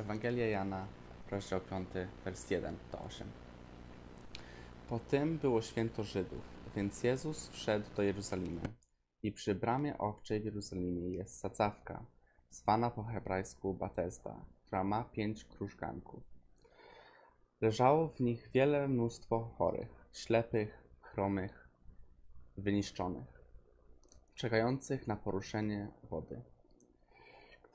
Ewangelia Jana, rozdział 5, wers 1 do 8. Po tym było święto Żydów, więc Jezus wszedł do Jerozolimy. I przy bramie owczej w Jerozolimie jest sadzawka, zwana po hebrajsku Batesda, która ma pięć krużganków. Leżało w nich wiele mnóstwo chorych, ślepych, chromych, wyniszczonych, czekających na poruszenie wody.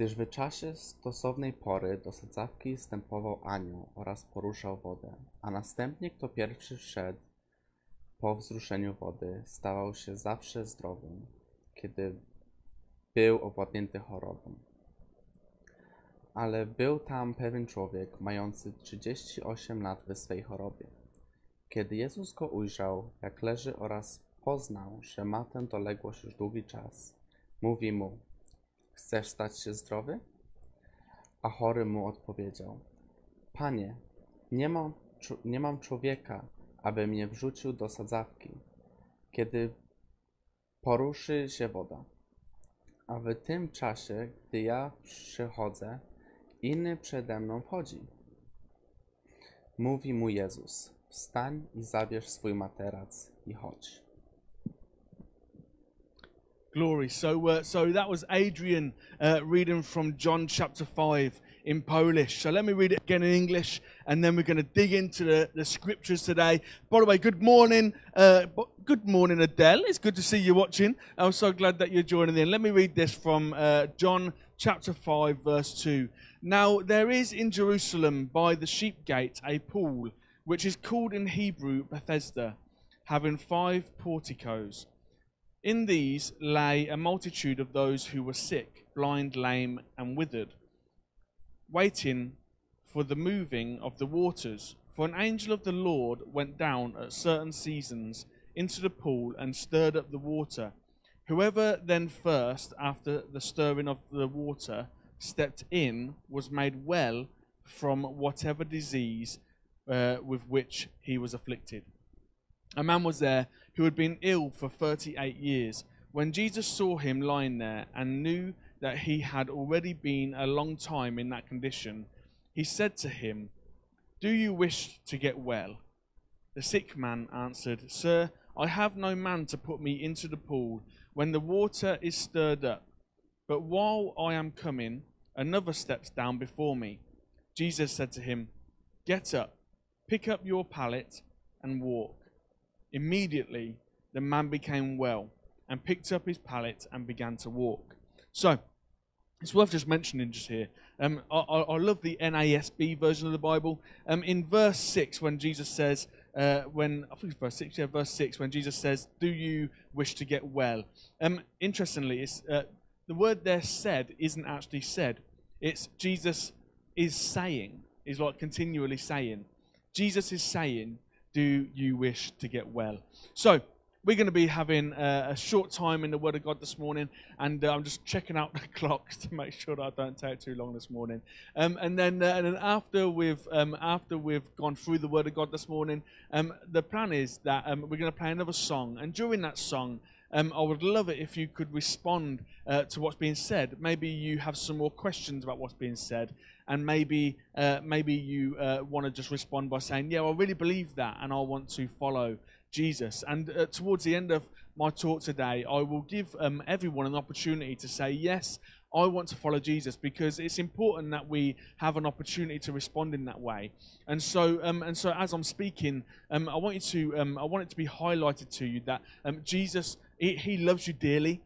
Gdyż w czasie stosownej pory do sadzawki stępował anioł oraz poruszał wodę, a następnie kto pierwszy wszedł po wzruszeniu wody, stawał się zawsze zdrowym, kiedy był owładnięty chorobą. Ale był tam pewien człowiek, mający 38 lat we swej chorobie. Kiedy Jezus go ujrzał, jak leży oraz poznał, że ma tę doległość już długi czas, mówi mu, chcesz stać się zdrowy? A chory mu odpowiedział, Panie, nie mam, nie mam człowieka, aby mnie wrzucił do sadzawki, kiedy poruszy się woda. A w tym czasie, gdy ja przychodzę, inny przede mną wchodzi. Mówi mu Jezus, wstań i zabierz swój materac i chodź. Glory. So, uh, so that was Adrian uh, reading from John chapter 5 in Polish. So let me read it again in English and then we're going to dig into the, the scriptures today. By the way, good morning. Uh, good morning, Adele. It's good to see you watching. I'm so glad that you're joining in. Let me read this from uh, John chapter 5, verse 2. Now, there is in Jerusalem by the sheep gate a pool, which is called in Hebrew Bethesda, having five porticos. In these lay a multitude of those who were sick, blind, lame, and withered, waiting for the moving of the waters. For an angel of the Lord went down at certain seasons into the pool and stirred up the water. Whoever then first, after the stirring of the water, stepped in was made well from whatever disease uh, with which he was afflicted. A man was there who had been ill for 38 years. When Jesus saw him lying there and knew that he had already been a long time in that condition, he said to him, Do you wish to get well? The sick man answered, Sir, I have no man to put me into the pool when the water is stirred up. But while I am coming, another steps down before me. Jesus said to him, Get up, pick up your pallet, and walk. Immediately the man became well and picked up his pallet and began to walk. So, it's worth just mentioning just here. Um, I, I, love the NASB version of the Bible. Um, in verse 6, when Jesus says, uh, when I think it's verse 6, yeah, verse 6, when Jesus says, Do you wish to get well? Um, interestingly, it's, uh, the word there said isn't actually said. It's Jesus is saying, is like continually saying. Jesus is saying, Do you wish to get well? So, we're going to be having uh, a short time in the Word of God this morning, and uh, I'm just checking out the clocks to make sure that I don't take too long this morning. Um, and then, uh, and then after we've um, after we've gone through the Word of God this morning, um, the plan is that um, we're going to play another song, and during that song, um, I would love it if you could respond uh, to what's being said. Maybe you have some more questions about what's being said, and maybe uh, maybe you uh, want to just respond by saying, "Yeah, I really believe that, and I want to follow Jesus." And uh, towards the end of my talk today, I will give um, everyone an opportunity to say, "Yes, I want to follow Jesus," because it's important that we have an opportunity to respond in that way. And so, um, and so, as I'm speaking, um, I want you to, um, I want it to be highlighted to you that um, Jesus, he, he loves you dearly.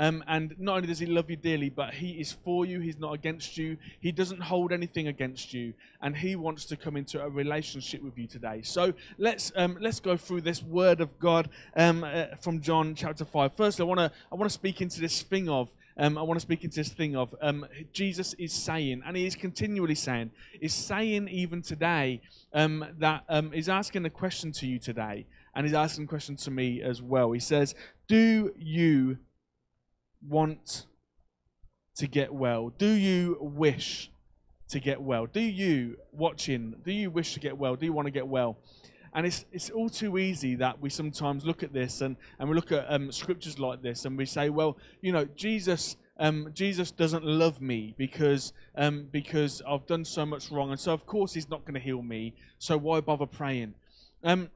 Um, and not only does he love you dearly, but he is for you. He's not against you. He doesn't hold anything against you, and he wants to come into a relationship with you today. So let's um, let's go through this word of God um, uh, from John chapter five. First, I want to I want to speak into this thing of um, I want to speak into this thing of um, Jesus is saying, and he is continually saying, is saying even today um, that um, asking a question to you today, and he's asking a question to me as well. He says, "Do you?" want to get well? Do you wish to get well? Do you, watching, do you wish to get well? Do you want to get well? And it's, it's all too easy that we sometimes look at this and, and we look at um, scriptures like this and we say, well, you know, Jesus um, Jesus doesn't love me because um, because I've done so much wrong, and so of course He's not going to heal me. So why bother praying? Um,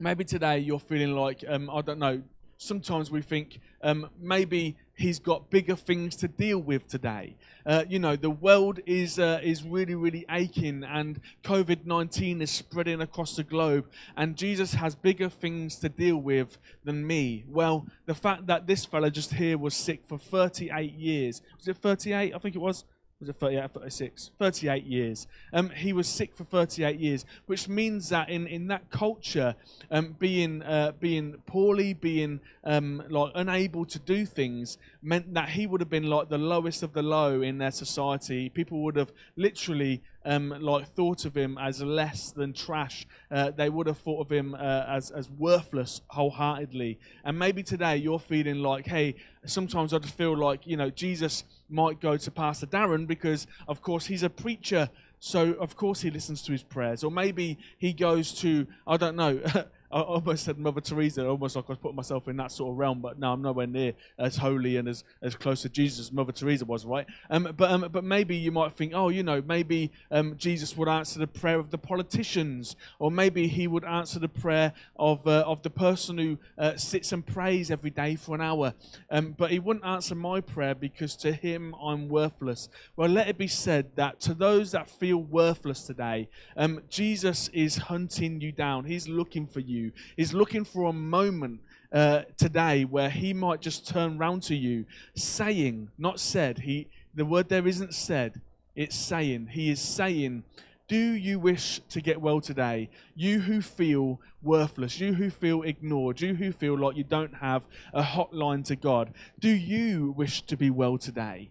maybe today you're feeling like um, I don't know. Sometimes we think um, maybe he's got bigger things to deal with today. Uh, you know, the world is uh, is really, really aching, and COVID nineteen is spreading across the globe, and Jesus has bigger things to deal with than me. Well, the fact that this fella just here was sick for thirty eight years was it thirty eight? I think it was was it 38, 36, 38 years. Um, he was sick for 38 years, which means that in, in that culture, um, being uh, being poorly, being um, like unable to do things, meant that he would have been like the lowest of the low in their society. People would have literally um, like thought of him as less than trash. Uh, they would have thought of him uh, as as worthless wholeheartedly. And maybe today you're feeling like, hey, sometimes I just feel like you know Jesus might go to Pastor Darren because, of course, he's a preacher. So, of course, he listens to his prayers. Or maybe he goes to, I don't know, I almost said Mother Teresa, almost like I was putting myself in that sort of realm, but no, I'm nowhere near as holy and as, as close to Jesus as Mother Teresa was, right? Um, but um, but maybe you might think, oh, you know, maybe um, Jesus would answer the prayer of the politicians, or maybe he would answer the prayer of uh, of the person who uh, sits and prays every day for an hour. Um, but he wouldn't answer my prayer because to him I'm worthless. Well, let it be said that to those that feel worthless today, um, Jesus is hunting you down. He's looking for you you is looking for a moment uh, today where he might just turn round to you, saying, not said, he, the word there isn't said, it's saying, he is saying, do you wish to get well today? You who feel worthless, you who feel ignored, you who feel like you don't have a hotline to God, do you wish to be well today?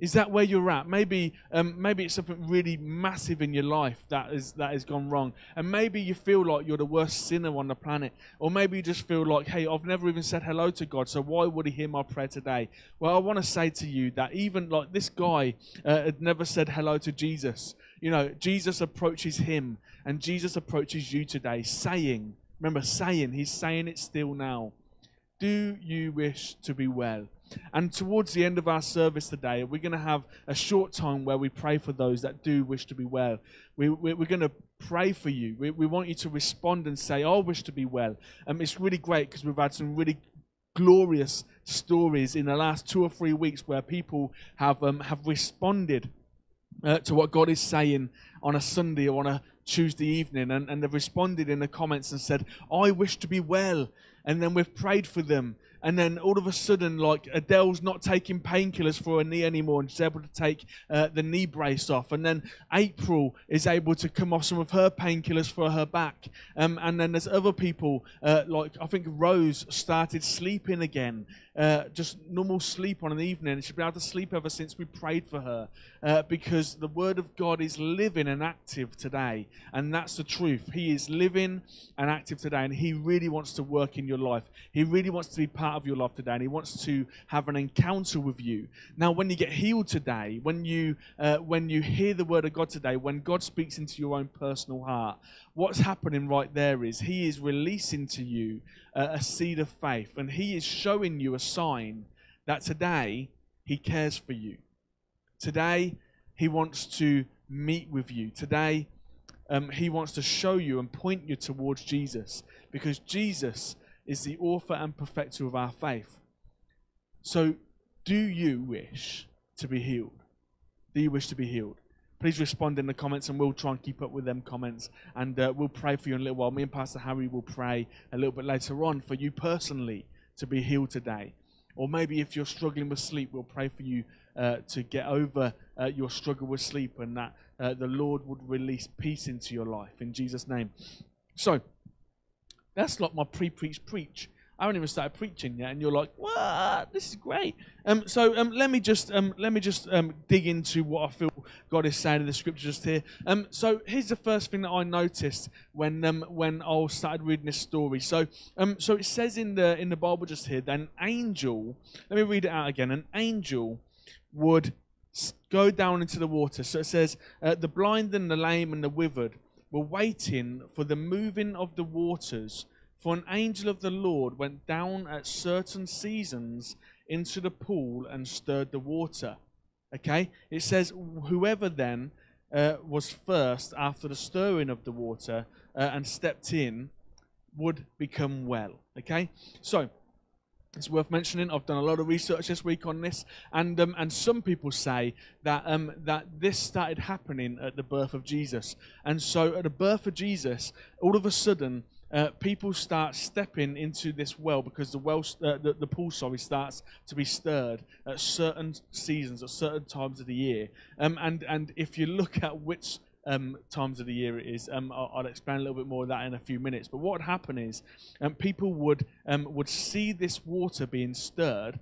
Is that where you're at? Maybe, um, maybe it's something really massive in your life that is that has gone wrong, and maybe you feel like you're the worst sinner on the planet, or maybe you just feel like, hey, I've never even said hello to God, so why would He hear my prayer today? Well, I want to say to you that even like this guy uh, had never said hello to Jesus. You know, Jesus approaches him, and Jesus approaches you today, saying, remember, saying, He's saying it still now. Do you wish to be well? And towards the end of our service today, we're going to have a short time where we pray for those that do wish to be well. We, we, are going to pray for you. We, we want you to respond and say, I wish to be well. Um, it's really great because we've had some really glorious stories in the last two or three weeks where people have, um, have responded uh, to what God is saying on a Sunday or on a Tuesday evening, and, and they've responded in the comments and said, I wish to be well. And then we've prayed for them and then all of a sudden, like Adele's not taking painkillers for her knee anymore, and she's able to take uh, the knee brace off. And then April is able to come off some of her painkillers for her back. Um, and then there's other people, uh, like I think Rose started sleeping again, uh, just normal sleep on an evening. She's been able to sleep ever since we prayed for her, uh, because the Word of God is living and active today, and that's the truth. He is living and active today, and He really wants to work in your life. He really wants to be part of your life today and He wants to have an encounter with you. Now, when you get healed today, when you, uh, when you hear the Word of God today, when God speaks into your own personal heart, what's happening right there is He is releasing to you uh, a seed of faith and He is showing you a sign that today He cares for you. Today, He wants to meet with you. Today, um, He wants to show you and point you towards Jesus because Jesus is the author and perfecter of our faith. So, do you wish to be healed? Do you wish to be healed? Please respond in the comments and we'll try and keep up with them comments. And uh, we'll pray for you in a little while. Me and Pastor Harry will pray a little bit later on for you personally to be healed today. Or maybe if you're struggling with sleep, we'll pray for you uh, to get over uh, your struggle with sleep and that uh, the Lord would release peace into your life in Jesus' name. So, that's like my pre-preach preach. I haven't even started preaching yet, and you're like, "What? This is great." Um, so um, let me just um, let me just um, dig into what I feel God is saying in the scripture just here. Um, so here's the first thing that I noticed when um, when I started reading this story. So so it says in the in the Bible just here that an angel. Let me read it out again. An angel would go down into the water. So it says, uh, "The blind and the lame and the withered." were waiting for the moving of the waters. For an angel of the Lord went down at certain seasons into the pool and stirred the water. Okay? It says, Whoever then uh, was first after the stirring of the water uh, and stepped in would become well. Okay? So, it's worth mentioning. I've done a lot of research this week on this, and um, and some people say that um, that this started happening at the birth of Jesus, and so at the birth of Jesus, all of a sudden, uh, people start stepping into this well because the well, uh, the, the pool, sorry, starts to be stirred at certain seasons, at certain times of the year, um, and and if you look at which um, times of the year it is. Um, I'll, I'll, explain a little bit more of that in a few minutes. But what would happen is um, people would um, would see this water being stirred,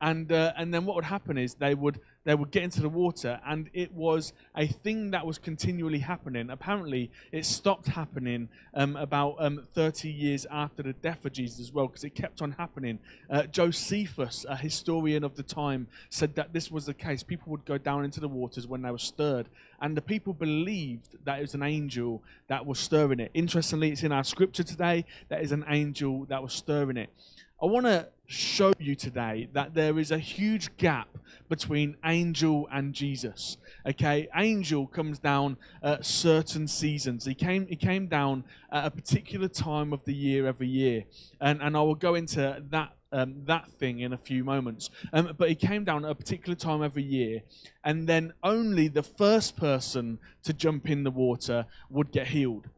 and uh, and then what would happen is they would they would get into the water, and it was a thing that was continually happening. Apparently, it stopped happening um, about um, 30 years after the death of Jesus as well, because it kept on happening. Uh, Josephus, a historian of the time, said that this was the case. People would go down into the waters when they were stirred, and the people believed that it was an angel that was stirring it. Interestingly, it's in our scripture today that is an angel that was stirring it. I want to show you today that there is a huge gap between angel and Jesus. Okay, angel comes down at certain seasons. He came he came down at a particular time of the year every year, and and I will go into that. Um, that thing in a few moments. Um, but he came down at a particular time every year, and then only the first person to jump in the water would get healed.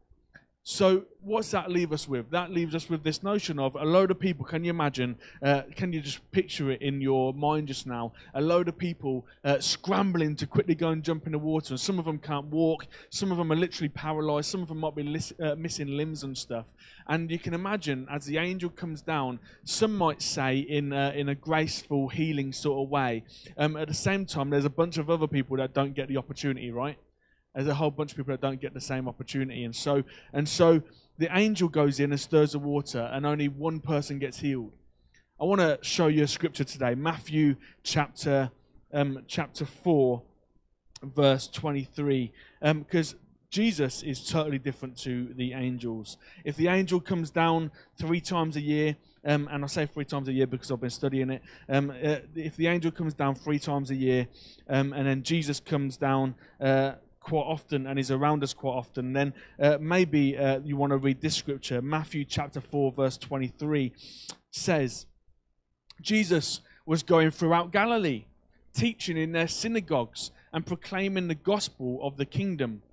So, what's that leave us with? That leaves us with this notion of a load of people. Can you imagine? Uh, can you just picture it in your mind just now? A load of people uh, scrambling to quickly go and jump in the water, and some of them can't walk. Some of them are literally paralyzed. Some of them might be lis- uh, missing limbs and stuff. And you can imagine as the angel comes down, some might say in a, in a graceful, healing sort of way. Um, at the same time, there's a bunch of other people that don't get the opportunity, right? There's a whole bunch of people that don't get the same opportunity, and so and so the angel goes in and stirs the water, and only one person gets healed. I want to show you a scripture today, Matthew chapter um, chapter four, verse twenty-three, because. Um, Jesus is totally different to the angels. If the angel comes down three times a year, um, and I say three times a year because I've been studying it. Um, uh, if the angel comes down three times a year, um, and then Jesus comes down uh, quite often and is around us quite often, then uh, maybe uh, you want to read this scripture. Matthew chapter 4, verse 23 says, Jesus was going throughout Galilee, teaching in their synagogues and proclaiming the gospel of the kingdom.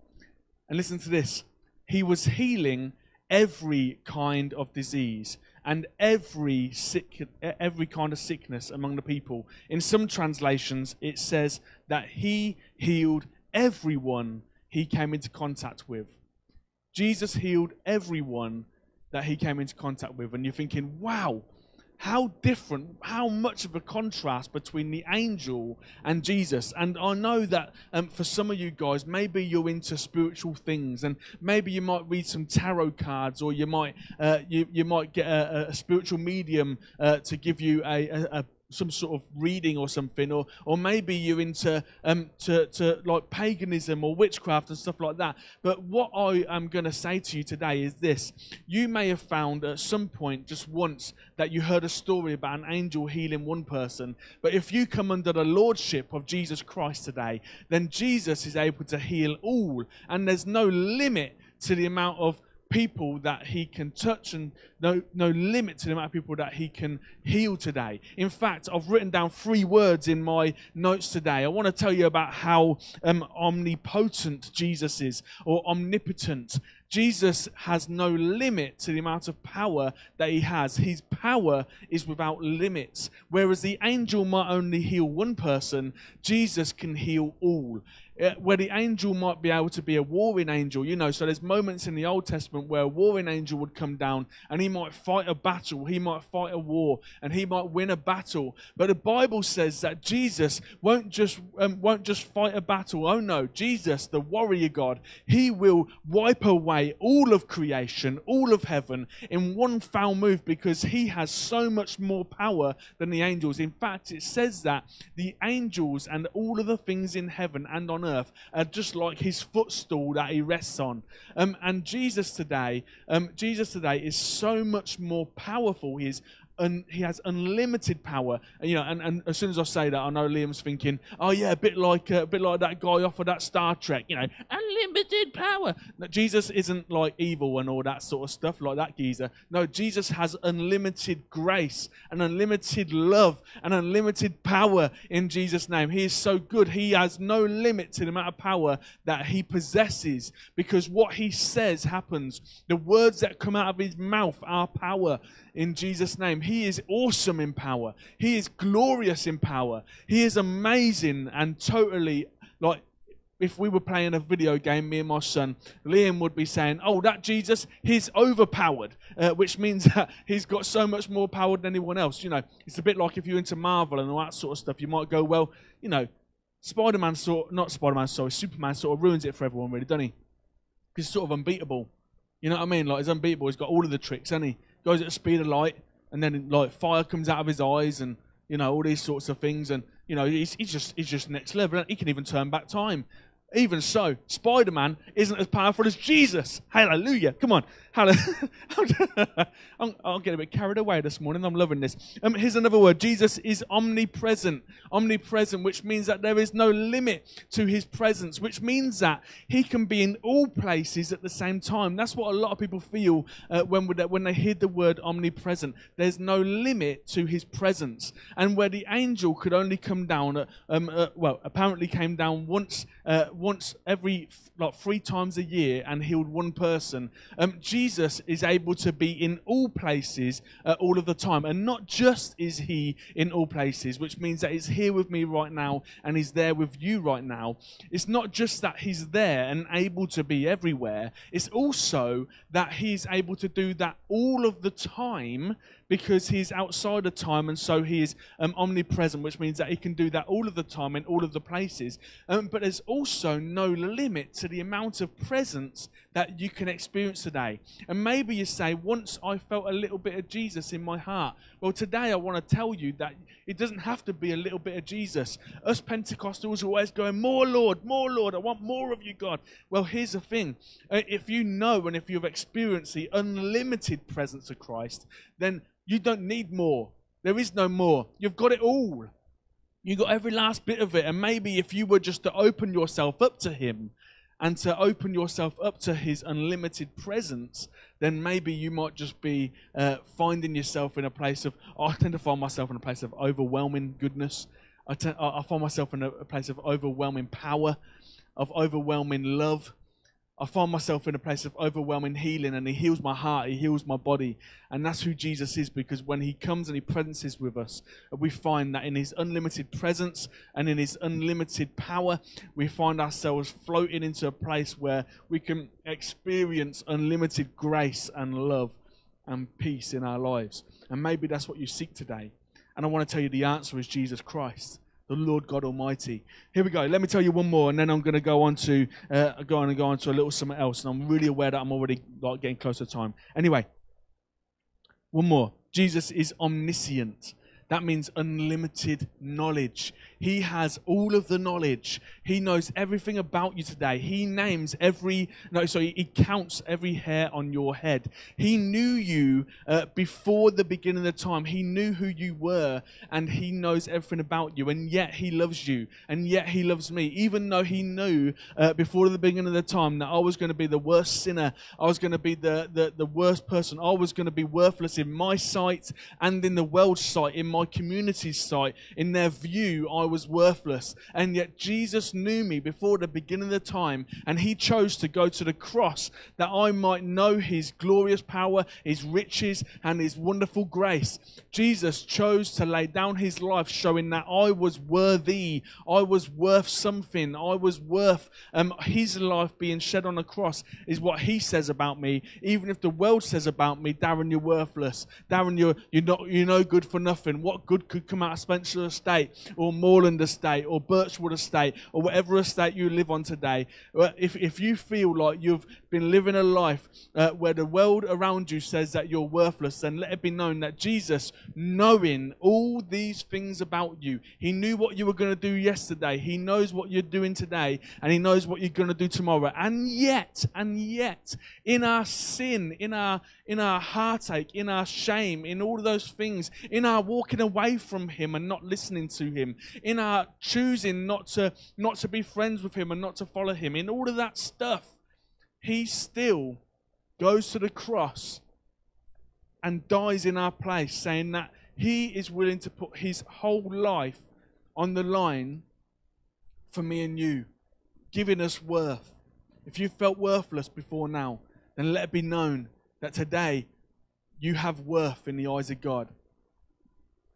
And listen to this He was healing every kind of disease and every sick, every kind of sickness among the people. In some translations, it says that he healed everyone he came into contact with. Jesus healed everyone that he came into contact with. And you're thinking, wow, how different, how much of a contrast between the angel and Jesus. And I know that um, for some of you guys, maybe you're into spiritual things, and maybe you might read some tarot cards, or you might uh, you, you might get a, a spiritual medium uh, to give you a, a, a some sort of reading or something, or or maybe you're into um to, to like paganism or witchcraft and stuff like that. But what I am going to say to you today is this: you may have found at some point just once that you heard a story about an angel healing one person, but if you come under the lordship of Jesus Christ today, then Jesus is able to heal all, and there's no limit to the amount of people that he can touch and no, no limit to the amount of people that he can heal today. In fact, I've written down three words in my notes today. I want to tell you about how um, omnipotent Jesus is or omnipotent. Jesus has no limit to the amount of power that he has. His power is without limits. Whereas the angel might only heal one person, Jesus can heal all. Uh, where the angel might be able to be a warring angel, you know. So there's moments in the Old Testament where a warring angel would come down and he might fight a battle, he might fight a war, and he might win a battle. But the Bible says that Jesus won't just um, won't just fight a battle. Oh no, Jesus, the warrior God, he will wipe away all of creation, all of heaven in one foul move because he has so much more power than the angels. In fact, it says that the angels and all of the things in heaven and on earth earth, uh, just like his footstool that he rests on. Um, and Jesus today, um, Jesus today is so much more powerful. He is un, he has unlimited power. And, you know, and, and as soon as I say that, I know Liam's thinking, oh yeah, a bit like uh, a bit like that guy off of that Star Trek, you know, unlimited power. No, Jesus isn't like evil and all that sort of stuff like that geezer. No, Jesus has unlimited grace and unlimited love and unlimited power in Jesus' name. He is so good. He has no limit to the amount of power that he possesses because what he says happens. The words that come out of his mouth are power in Jesus' name. He is awesome in power. He is glorious in power. He is amazing and totally like if we were playing a video game, me and my son, Liam would be saying, Oh, that Jesus, he's overpowered, uh, which means that he's got so much more power than anyone else. You know, it's a bit like if you're into Marvel and all that sort of stuff, you might go, Well, you know, Spider Man sort, not Spider Man, sorry, Superman sort of ruins it for everyone, really, doesn't he? He's sort of unbeatable. You know what I mean? Like, he's unbeatable. He's got all of the tricks, and he goes at the speed of light, and then like fire comes out of his eyes, and you know all these sorts of things, and you know he's, he's just he's just next level. He can even turn back time. Even so, Spider Man isn't as powerful as Jesus. Hallelujah. Come on. Hallelujah. I'm getting a bit carried away this morning. I'm loving this. Um, here's another word Jesus is omnipresent. Omnipresent, which means that there is no limit to his presence, which means that he can be in all places at the same time. That's what a lot of people feel uh, when, when they hear the word omnipresent. There's no limit to his presence. And where the angel could only come down, uh, um, uh, well, apparently came down once, uh, once every like three times a year and healed one person. Um, Jesus is able to be in all places uh, all of the time. And not just is he in all places, which means that he's here with me right now and he's there with you right now. It's not just that he's there and able to be everywhere, it's also that he's able to do that all of the time because he's outside of time and so he is um, omnipresent, which means that he can do that all of the time in all of the places. Um, but there's also no limit to the amount of presence that you can experience today. And maybe you say, once I felt a little bit of Jesus in my heart. Well, today I want to tell you that it doesn't have to be a little bit of Jesus. Us Pentecostals are always going, More Lord, more Lord, I want more of you, God. Well, here's the thing uh, if you know and if you've experienced the unlimited presence of Christ, then you don't need more. There is no more. You've got it all. You got every last bit of it. And maybe if you were just to open yourself up to Him and to open yourself up to His unlimited presence, then maybe you might just be uh, finding yourself in a place of. Oh, I tend to find myself in a place of overwhelming goodness. I, find myself in a place of overwhelming power, of overwhelming love. I find myself in a place of overwhelming healing, and He heals my heart, He heals my body. And that's who Jesus is because when He comes and He presences with us, we find that in His unlimited presence and in His unlimited power, we find ourselves floating into a place where we can experience unlimited grace and love and peace in our lives. And maybe that's what you seek today. And I want to tell you the answer is Jesus Christ the Lord God Almighty. Here we go. Let me tell you one more, and then I'm going to go on to uh, go on and go on to a little something else. And I'm really aware that I'm already like getting close to time. Anyway, one more. Jesus is omniscient. That means unlimited knowledge. He has all of the knowledge. He knows everything about you today. He names every, no, sorry, he counts every hair on your head. He knew you uh, before the beginning of the time. He knew who you were and he knows everything about you. And yet he loves you. And yet he loves me. Even though he knew uh, before the beginning of the time that I was going to be the worst sinner, I was going to be the, the, the worst person, I was going to be worthless in my sight and in the world's sight, in my community's sight, in their view, I was worthless. And yet Jesus knew me before the beginning of the time, and he chose to go to the cross that I might know his glorious power, his riches, and his wonderful grace. Jesus chose to lay down his life, showing that I was worthy, I was worth something, I was worth um, his life being shed on the cross, is what he says about me. Even if the world says about me, Darren, you're worthless. Darren, you're, you're, not, you're no good for nothing. What good could come out of Spencer Estate or more Moreland Estate or Birchwood Estate or whatever estate you live on today, if, if you feel like you've been living a life uh, where the world around you says that you're worthless, then let it be known that Jesus, knowing all these things about you, He knew what you were going to do yesterday, He knows what you're doing today, and He knows what you're going to do tomorrow. And yet, and yet, in our sin, in our in our heartache, in our shame, in all of those things, in our walking away from Him and not listening to Him, in our choosing not to not to be friends with Him and not to follow Him, in all of that stuff, He still goes to the cross and dies in our place, saying that He is willing to put His whole life on the line for me and you, giving us worth. If you felt worthless before now, then let it be known that today you have worth in the eyes of God.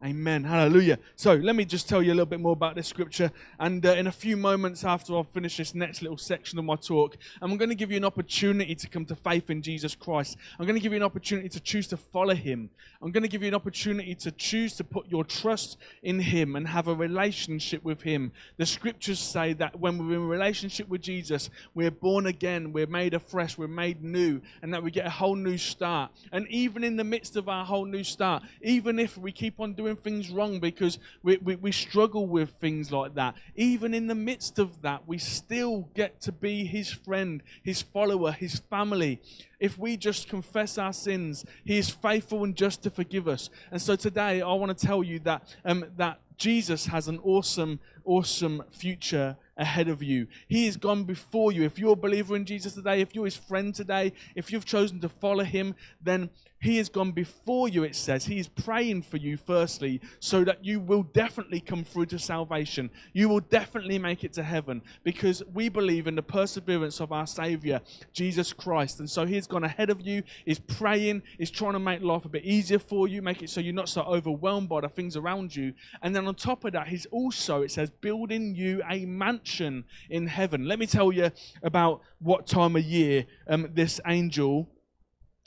Amen. Hallelujah. So let me just tell you a little bit more about this scripture. And uh, in a few moments after I finish this next little section of my talk, I'm going to give you an opportunity to come to faith in Jesus Christ. I'm going to give you an opportunity to choose to follow Him. I'm going to give you an opportunity to choose to put your trust in Him and have a relationship with Him. The scriptures say that when we're in relationship with Jesus, we're born again, we're made afresh, we're made new, and that we get a whole new start. And even in the midst of our whole new start, even if we keep on doing things wrong because we, we, we struggle with things like that, even in the midst of that, we still get to be His friend, His follower, His family if we just confess our sins, He is faithful and just to forgive us. And so today, I want to tell you that um, that Jesus has an awesome, awesome future ahead of you. He has gone before you. If you're a believer in Jesus today, if you're His friend today, if you've chosen to follow Him, then he has gone before you, it says. He is praying for you, firstly, so that you will definitely come through to salvation. You will definitely make it to heaven because we believe in the perseverance of our Savior, Jesus Christ. And so He has gone ahead of you, is praying, is trying to make life a bit easier for you, make it so you're not so overwhelmed by the things around you. And then on top of that, He's also, it says, building you a mansion in heaven. Let me tell you about what time of year um, this angel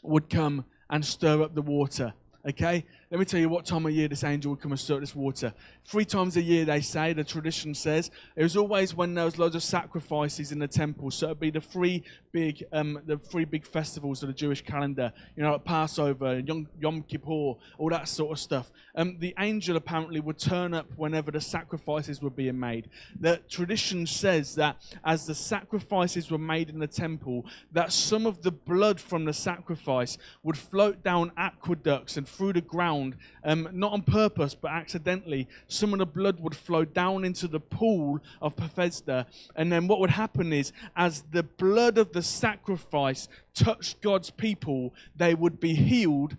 would come and stir up the water. Okay? Let me tell you what time of year this angel would come and stir this water. Three times a year, they say, the tradition says. It was always when there was loads of sacrifices in the temple. So it'd be the three big, um, the three big festivals of the Jewish calendar. You know, like Passover, Yom, Yom Kippur, all that sort of stuff. Um, the angel apparently would turn up whenever the sacrifices were being made. The tradition says that as the sacrifices were made in the temple, that some of the blood from the sacrifice would float down aqueducts and through the ground, um, not on purpose but accidentally some of the blood would flow down into the pool of Bethesda. And then what would happen is, as the blood of the sacrifice touched God's people, they would be healed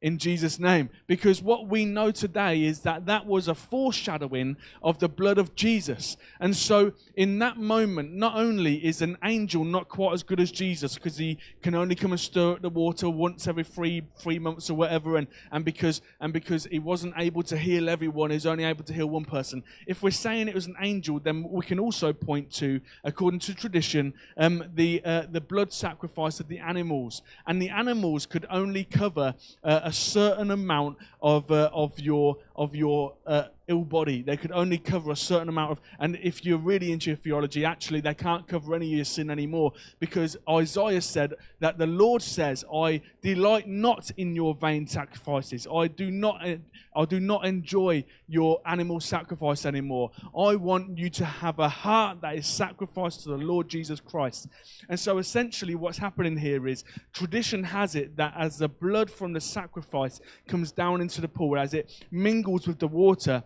in Jesus' name. Because what we know today is that that was a foreshadowing of the blood of Jesus. And so, in that moment, not only is an angel not quite as good as Jesus because he can only come and stir up the water once every three three months or whatever, and, and because and because he wasn't able to heal everyone, he's only able to heal one person. If we're saying it was an angel, then we can also point to, according to tradition, um, the uh, the blood sacrifice of the animals, and the animals could only cover. Uh, a certain amount of, uh, of your, of your uh, ill body. They could only cover a certain amount of, and if you're really into your theology, actually, they can't cover any of your sin anymore because Isaiah said that the Lord says, I delight not in your vain sacrifices. I do not, I do not enjoy your animal sacrifice anymore. I want you to have a heart that is sacrificed to the Lord Jesus Christ. And so essentially, what's happening here is tradition has it that as the blood from the sacrifice comes down into the pool, as it mingles with the water,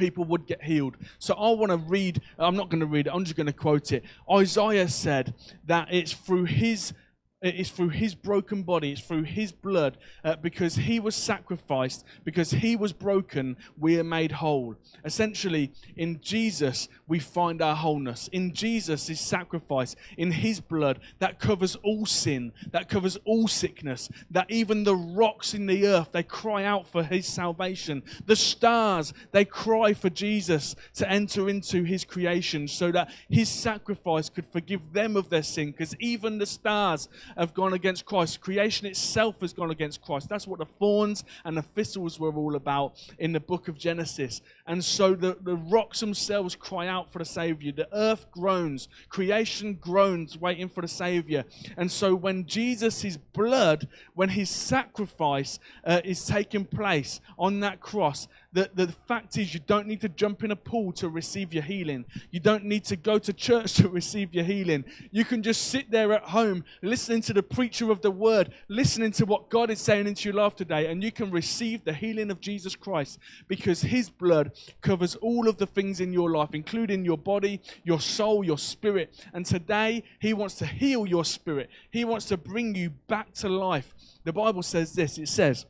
people would get healed. So I want to read, I'm not going to read it, I'm just going to quote it. Isaiah said that it's through his it's through his broken body, it's through his blood, uh, because he was sacrificed, because he was broken, we are made whole. Essentially, in Jesus, we find our wholeness. In Jesus, his sacrifice, in his blood, that covers all sin, that covers all sickness, that even the rocks in the earth, they cry out for his salvation. The stars, they cry for Jesus to enter into his creation so that his sacrifice could forgive them of their sin, because even the stars, have gone against Christ. Creation itself has gone against Christ. That's what the thorns and the thistles were all about in the book of Genesis. And so the, the rocks themselves cry out for the Savior. The earth groans. Creation groans, waiting for the Savior. And so when Jesus' his blood, when his sacrifice uh, is taking place on that cross, the, the fact is, you don't need to jump in a pool to receive your healing. You don't need to go to church to receive your healing. You can just sit there at home, listening to the preacher of the word, listening to what God is saying into your life today, and you can receive the healing of Jesus Christ because his blood covers all of the things in your life, including your body, your soul, your spirit. And today, he wants to heal your spirit, he wants to bring you back to life. The Bible says this it says,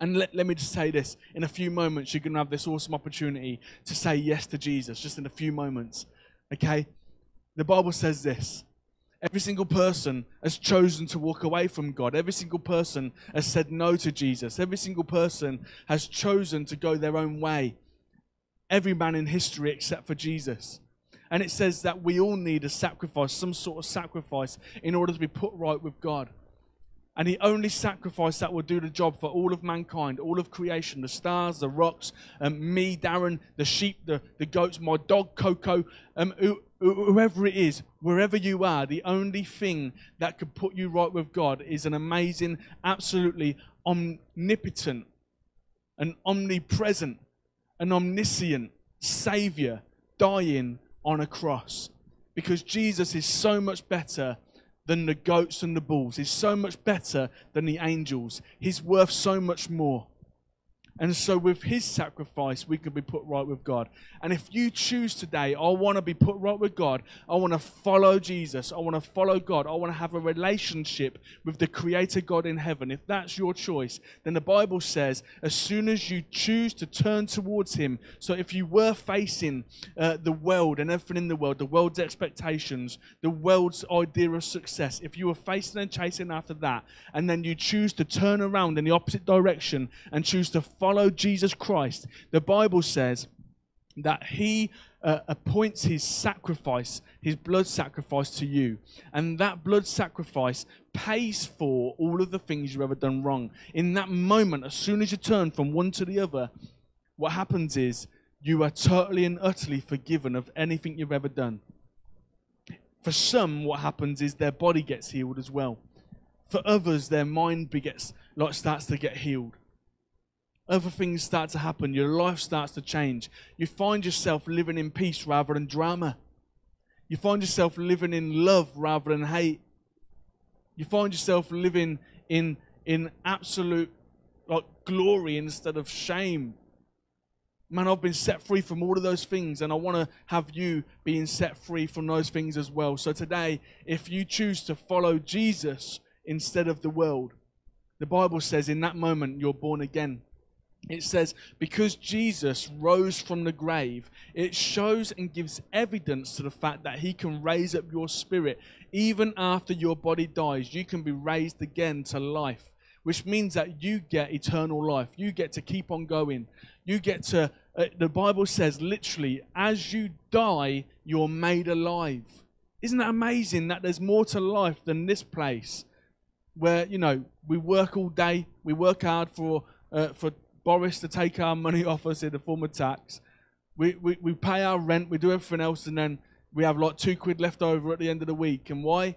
and let, let me just say this in a few moments, you're going to have this awesome opportunity to say yes to Jesus, just in a few moments. Okay? The Bible says this Every single person has chosen to walk away from God. Every single person has said no to Jesus. Every single person has chosen to go their own way. Every man in history except for Jesus. And it says that we all need a sacrifice, some sort of sacrifice, in order to be put right with God. And the only sacrifice that will do the job for all of mankind, all of creation, the stars, the rocks, um, me, Darren, the sheep, the, the goats, my dog, Coco, um, who, whoever it is, wherever you are, the only thing that could put you right with God is an amazing, absolutely omnipotent, an omnipresent, an omniscient Savior dying on a cross. Because Jesus is so much better than the goats and the bulls. He's so much better than the angels. He's worth so much more. And so, with his sacrifice, we can be put right with God. And if you choose today, I want to be put right with God, I want to follow Jesus, I want to follow God, I want to have a relationship with the Creator God in heaven. If that's your choice, then the Bible says, as soon as you choose to turn towards Him, so if you were facing uh, the world and everything in the world, the world's expectations, the world's idea of success, if you were facing and chasing after that, and then you choose to turn around in the opposite direction and choose to follow Jesus Christ, the Bible says that He uh, appoints His sacrifice, His blood sacrifice to you. And that blood sacrifice pays for all of the things you've ever done wrong. In that moment, as soon as you turn from one to the other, what happens is you are totally and utterly forgiven of anything you've ever done. For some, what happens is their body gets healed as well. For others, their mind begets, like starts to get healed other things start to happen. Your life starts to change. You find yourself living in peace rather than drama. You find yourself living in love rather than hate. You find yourself living in in absolute like glory instead of shame. Man, I've been set free from all of those things, and I want to have you being set free from those things as well. So today, if you choose to follow Jesus instead of the world, the Bible says in that moment you're born again it says, because Jesus rose from the grave, it shows and gives evidence to the fact that he can raise up your spirit. Even after your body dies, you can be raised again to life, which means that you get eternal life. You get to keep on going. You get to, uh, the Bible says literally, as you die, you're made alive. Isn't that amazing that there's more to life than this place where, you know, we work all day, we work hard for, uh, for Boris to take our money off us in the form of tax. We, we, we pay our rent, we do everything else, and then we have like two quid left over at the end of the week. And why?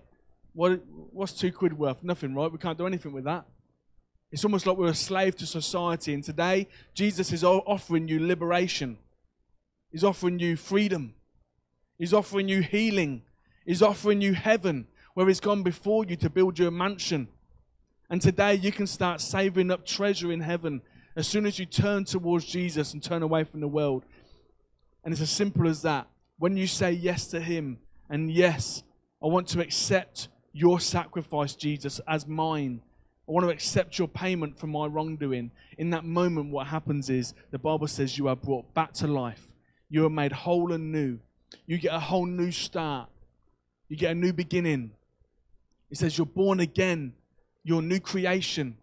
What, what's two quid worth? Nothing, right? We can't do anything with that. It's almost like we're a slave to society. And today, Jesus is offering you liberation. He's offering you freedom. He's offering you healing. He's offering you heaven, where He's gone before you to build you a mansion. And today, you can start saving up treasure in heaven as soon as you turn towards Jesus and turn away from the world. And it's as simple as that. When you say yes to Him, and yes, I want to accept your sacrifice, Jesus, as mine. I want to accept your payment for my wrongdoing. In that moment, what happens is the Bible says you are brought back to life. You are made whole and new. You get a whole new start. You get a new beginning. It says you're born again. You're a new creation.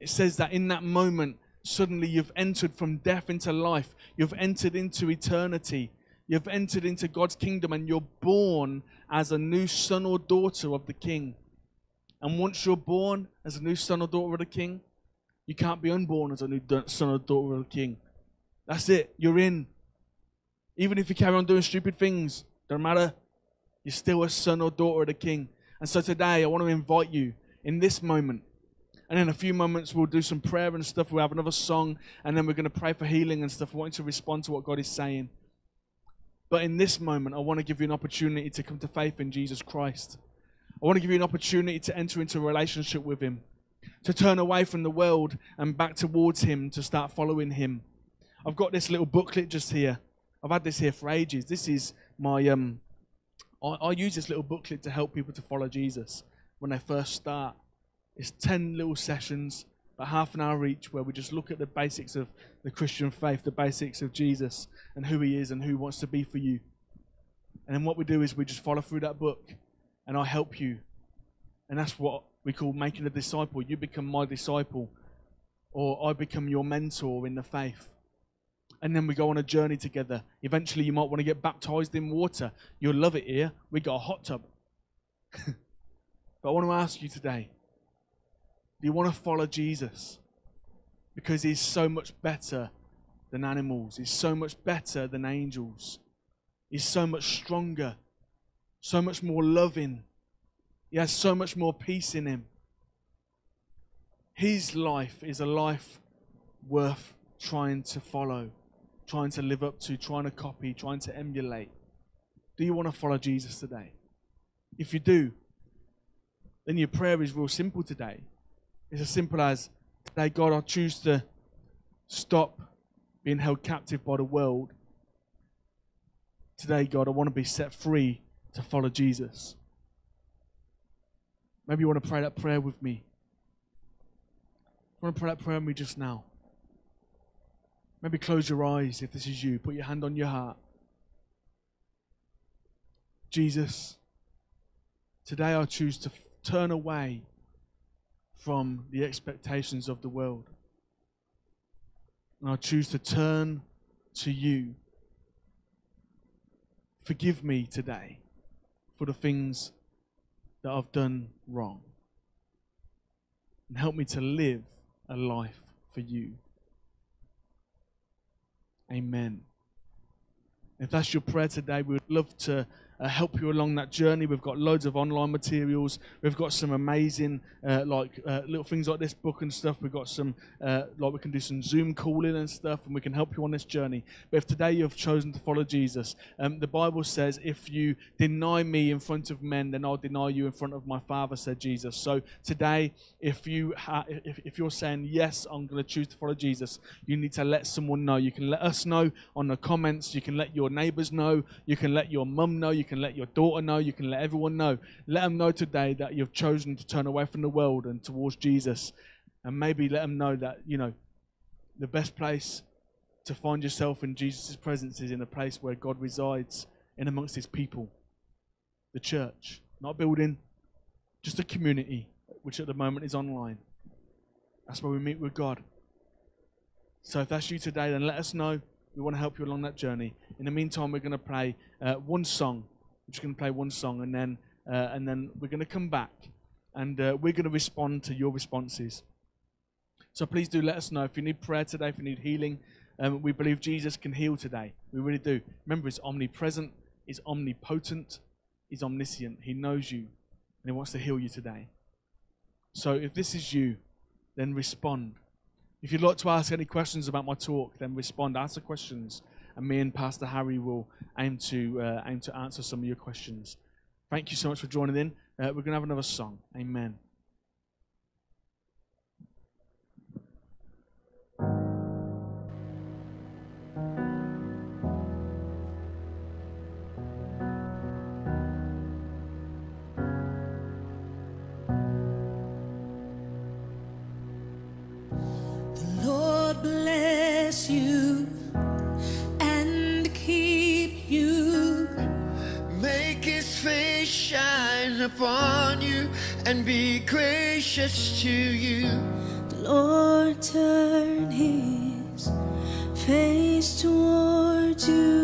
It says that in that moment, suddenly you've entered from death into life. You've entered into eternity. You've entered into God's kingdom and you're born as a new son or daughter of the king. And once you're born as a new son or daughter of the king, you can't be unborn as a new son or daughter of the king. That's it. You're in. Even if you carry on doing stupid things, don't matter. You're still a son or daughter of the king. And so today, I want to invite you in this moment. And in a few moments, we'll do some prayer and stuff. We'll have another song, and then we're going to pray for healing and stuff. I want you to respond to what God is saying. But in this moment, I want to give you an opportunity to come to faith in Jesus Christ. I want to give you an opportunity to enter into a relationship with Him, to turn away from the world and back towards Him, to start following Him. I've got this little booklet just here. I've had this here for ages. This is my um. I, I use this little booklet to help people to follow Jesus when they first start. It's ten little sessions, about half an hour each, where we just look at the basics of the Christian faith, the basics of Jesus, and who He is and who wants to be for you. And then what we do is we just follow through that book, and I help you. And that's what we call making a disciple. You become my disciple, or I become your mentor in the faith and then we go on a journey together. Eventually, you might want to get baptized in water. You'll love it here. We got a hot tub. but I want to ask you today you want to follow Jesus? Because he's so much better than animals, he's so much better than angels, he's so much stronger, so much more loving, he has so much more peace in him. His life is a life worth trying to follow trying to live up to, trying to copy, trying to emulate? Do you want to follow Jesus today? If you do, then your prayer is real simple today. It's as simple as today, God, I choose to stop being held captive by the world. Today, God, I want to be set free to follow Jesus. Maybe you want to pray that prayer with me. I want to pray that prayer with me just now. Maybe close your eyes if this is you. Put your hand on your heart. Jesus, today I choose to turn away from the expectations of the world. And I choose to turn to you. Forgive me today for the things that I've done wrong. And help me to live a life for you. Amen. If that's your prayer today, we would love to uh, help you along that journey. We've got loads of online materials. We've got some amazing, uh, like uh, little things like this book and stuff. We've got some, uh, like we can do some Zoom calling and stuff, and we can help you on this journey. But if today you've chosen to follow Jesus, um, the Bible says, "If you deny me in front of men, then I'll deny you in front of my Father," said Jesus. So today, if you ha- if, if you're saying yes, I'm going to choose to follow Jesus, you need to let someone know. You can let us know on the comments. You can let your neighbors know. You can let your mum know. You can let your daughter know. You can let everyone know. Let them know today that you've chosen to turn away from the world and towards Jesus. And maybe let them know that, you know, the best place to find yourself in Jesus' presence is in a place where God resides in amongst his people. The church, not a building, just a community, which at the moment is online. That's where we meet with God. So if that's you today, then let us know. We want to help you along that journey. In the meantime, we're going to play uh, one song. We're just going to play one song, and then uh, and then we're going to come back, and uh, we're going to respond to your responses. So please do let us know if you need prayer today, if you need healing. Um, we believe Jesus can heal today. We really do. Remember, He's omnipresent, He's omnipotent, He's omniscient. He knows you, and He wants to heal you today. So if this is you, then respond. If you'd like to ask any questions about my talk, then respond. Ask the questions, and me and Pastor Harry will aim to uh, aim to answer some of your questions. Thank you so much for joining in. Uh, we're going to have another song. Amen. Upon you and be gracious to you. The Lord turn his face toward you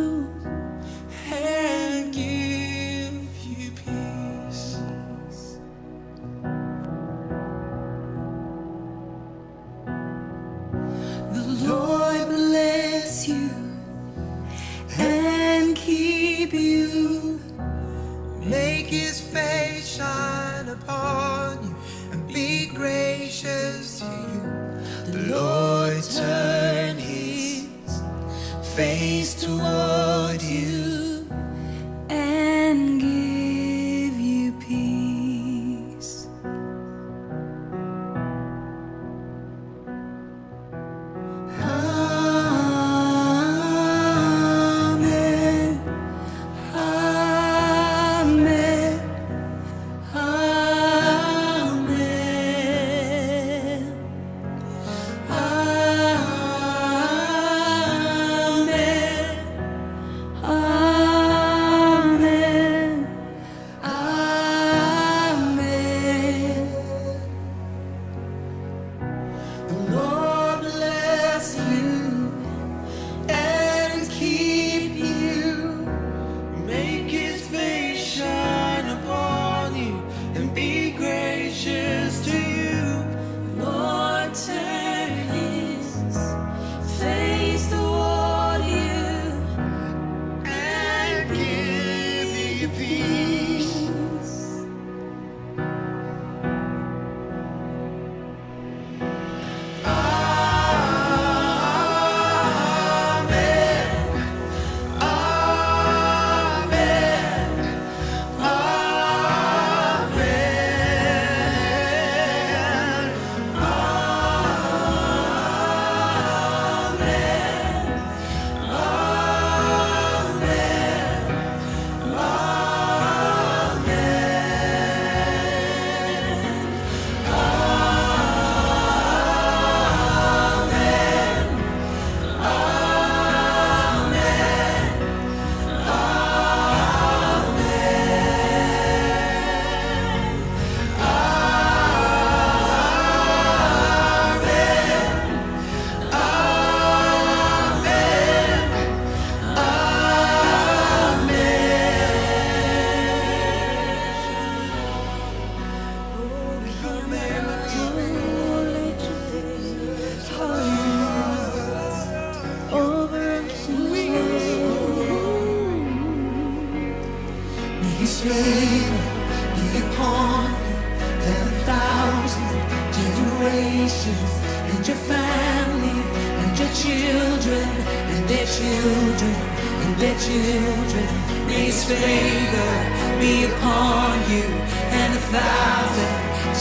and a thousand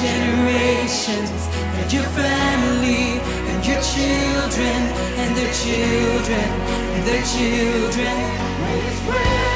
generations and your family and your children and their children and their children. Praise, praise.